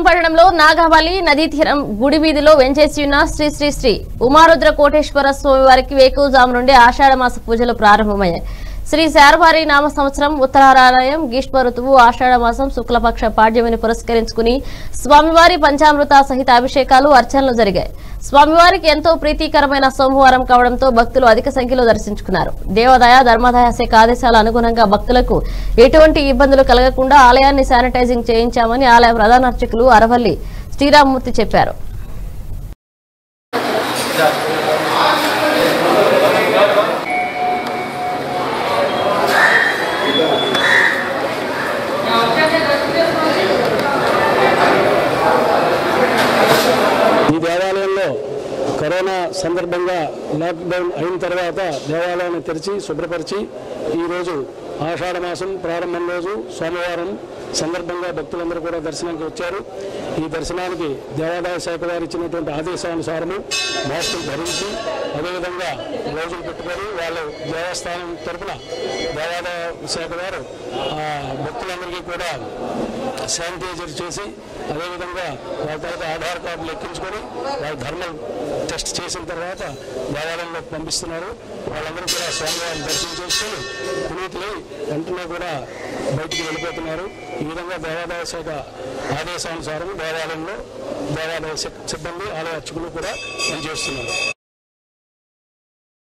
కొత్తగూడెం పట్టణంలో నాగావళి నదీ తీరం గుడి వీధిలో వెంచేసి ఉన్న శ్రీ శ్రీ శ్రీ ఉమారుద్ర కోటేశ్వర స్వామి వారికి వేకువజాము నుండి ఆషాఢమాస పూజలు ప్రారంభమయ్యాయి. శ్రీ శారవారి నామ సంవత్సరం ఉత్తరారాలయం గ్రీష్మ ఋతువు ఆషాఢ మాసం శుక్లపక్ష పాడ్యమిని పురస్కరించుకుని స్వామివారి పంచామృత సహిత అభిషేకాలు అర్చనలు జరిగాయి. స్వామివారికి ఎంతో ప్రీతికరమైన సోమవారం కావడంతో భక్తులు అధిక సంఖ్యలో దర్శించుకున్నారు. దేవాదాయ ధర్మాదాయ శాఖ ఆదేశాల అనుగుణంగా భక్తులకు ఎటువంటి ఇబ్బందులు కలగకుండా ఆలయాన్ని శానిటైజింగ్ చేయించామని ఆలయ ప్రధాన అర్చకులు అరవల్లి శ్రీరామ్మూర్తి చెప్పారు ఈ దేవాలయంలో కరోనా సందర్భంగా లాక్డౌన్ అయిన తర్వాత దేవాలయాన్ని తెరిచి శుభ్రపరిచి ఈరోజు ఆషాఢ మాసం ప్రారంభం రోజు సోమవారం సందర్భంగా భక్తులందరూ కూడా దర్శనానికి వచ్చారు. ఈ దర్శనానికి దేవాదాయ శాఖ వారు ఇచ్చినటువంటి ఆదేశానుసారము మాస్కులు ధరించి అదేవిధంగా రోజులు పెట్టుకొని వాళ్ళు దేవస్థానం తరపున దేవాదాయ శాఖ వారు ఆ భక్తులందరికీ కూడా శానిటైజర్ చేసి అదేవిధంగా వాళ్ళ తర్వాత ఆధార్ కార్డులు ఎక్కించుకొని వాళ్ళ ధర్మం టెస్ట్ చేసిన తర్వాత దేవాలయంలోకి పంపిస్తున్నారు. వాళ్ళందరూ కూడా స్వామివారిని దర్శనం చేసుకొని పునీతులై వెంటనే కూడా బయటికి వెళ్ళిపోతున్నారు. ఈ విధంగా దేవాదాయ శాఖ ఆదేశానుసారం దేవాలయంలో దేవాలయ సిబ్బంది ఆలయ అర్చకులు కూడా పనిచేస్తున్నారు.